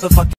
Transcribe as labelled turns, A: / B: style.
A: motherfucking